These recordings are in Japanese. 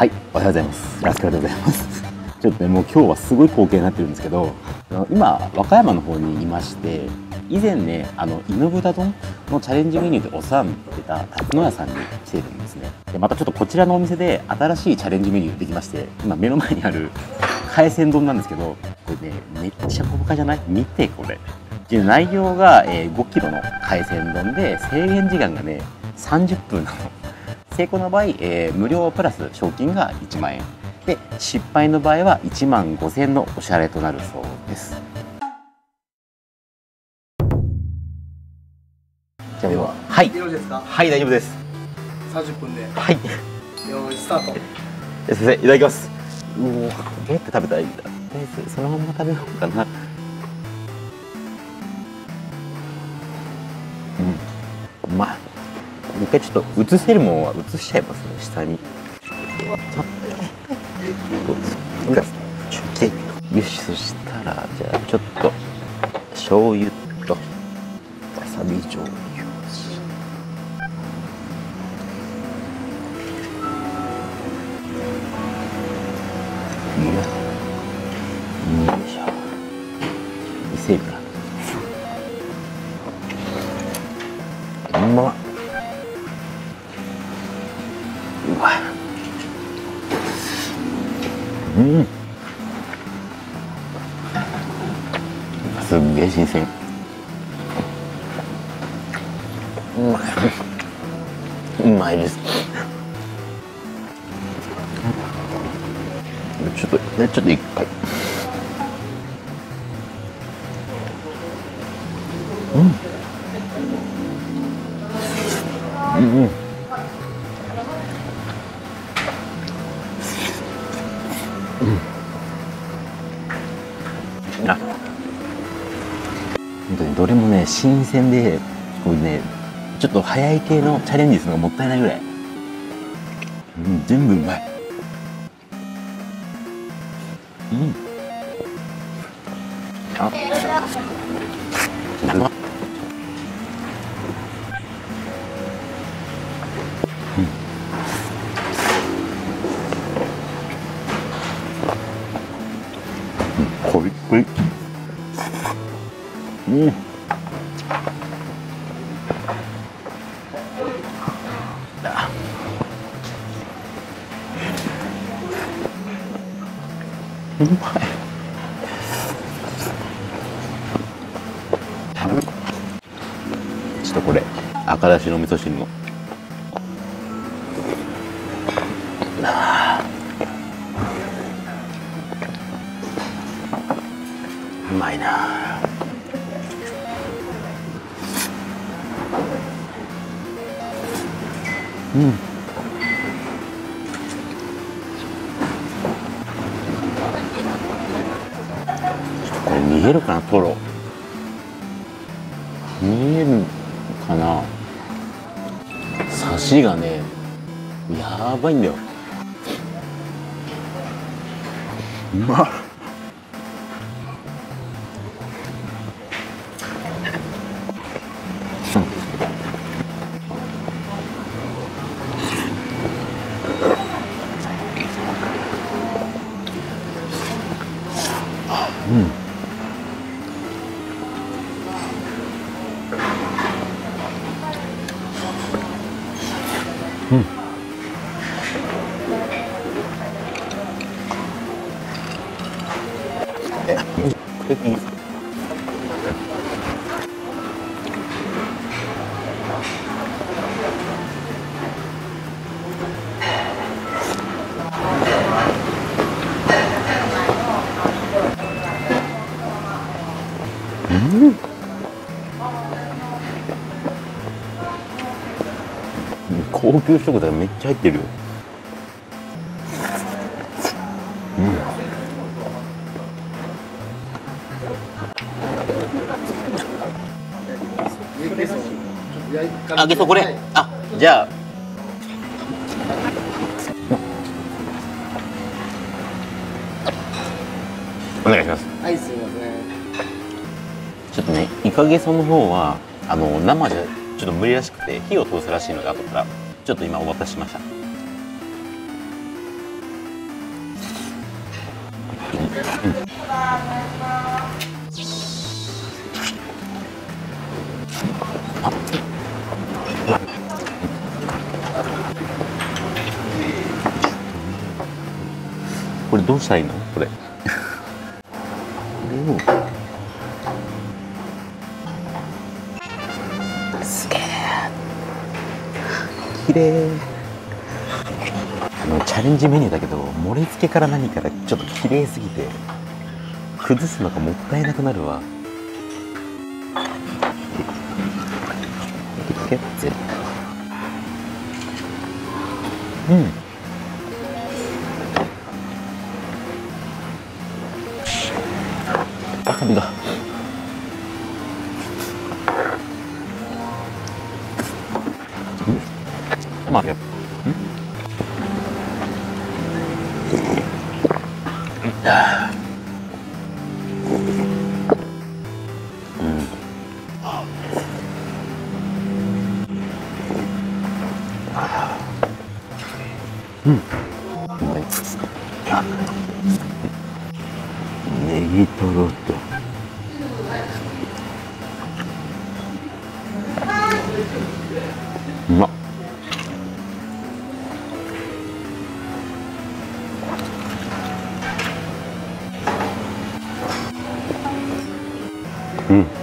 はいおはようございます。ラスカルでございます。ちょっとねもう今日はすごい光景になってるんですけど今和歌山の方にいまして以前ねあの犬豚丼のチャレンジメニューでお世話になってた辰野屋さんに来てるんですね。でまたちょっとこちらのお店で新しいチャレンジメニューできまして今目の前にある海鮮丼なんですけどこれねめっちゃ小深じゃない？見てこれ。で内容が、えー、5キロの海鮮丼で制限時間がね30分なの。成功の場合、えー、無料プラス賞金が1万円。で失敗の場合は1万5000円のお支払いとなるそうです。じゃあはい。よろしいですか？はい大丈夫です。30分で。はい。よースタート。すいませんいただきます。うおどうやって食べたらいいんだ。そのまま食べようかな回ちょっと映せるもんは映しちゃいますね下に。よしそしたらじゃあちょっと醤油とすっげえ新鮮。うまい。うまいです。ちょっとちょっと一回うん。うんうん。あどれもね新鮮でこうねちょっと早い系のチャレンジするのがもったいないぐらい、うん、全部うまい。うん。あ生こりこりうん。ちょっとこれ。赤だしの味噌汁のうまいな。うん。これ見えるかなトロ。見える。かな。サシがねやばいんだよ。うまっ。高級食材めっちゃ入ってるよ。うん。あげそこれ。あじゃあ。お願いします。はいすいません。ちょっとねイカゲソの方はあの生じゃちょっと無理らしくて火を通すらしいので後から。ちょっと今お渡ししましたこれどうしたらいいの？これ。これをすげえ綺麗。あのチャレンジメニューだけど盛り付けから何からちょっと綺麗すぎて崩すのがもったいなくなるわ。うんうん。うまい。ネギトロと。うまっ。うん。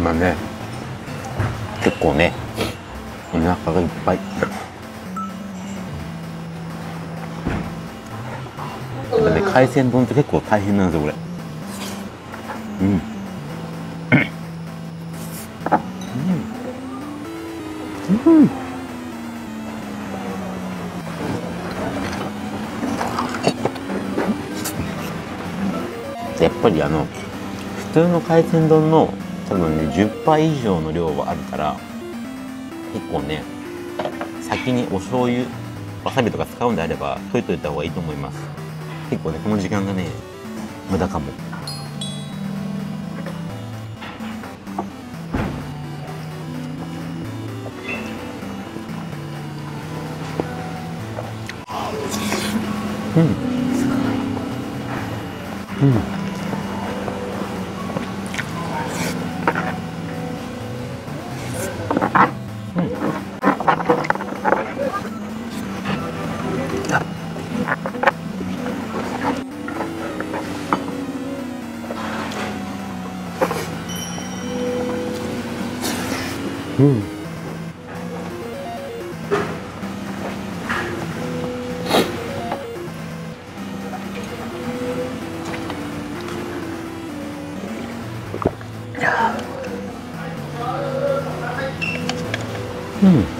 今ね結構ねお腹がいっぱい。やっぱね海鮮丼って結構大変なんですよこれ。うん。うん。うん。やっぱりあの普通の海鮮丼の多分ね10杯以上の量はあるから結構ね先にお醤油わさびとか使うんであれば溶いといた方がいいと思います。結構ねこの時間がね無駄かも。うん。 음. 음.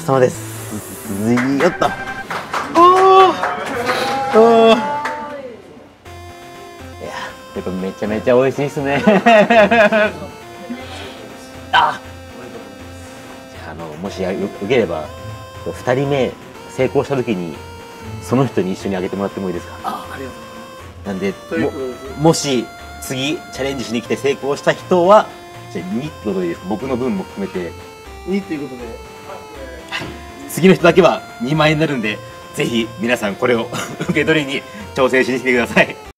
ちそうさまです。よっとおー。おー。いややっぱめちゃめちゃ美味しいですね。あ。じゃああのもしよよければ2人目成功した時にその人に一緒にあげてもらってもいいですか？あありがとう。なんでもし次チャレンジしに来て成功した人はじゃあ2ってことでいいですか？僕の分も含めて。2っていうことで次の人だけは2万円になるんでぜひ皆さんこれを 受け取りに挑戦しに来てください。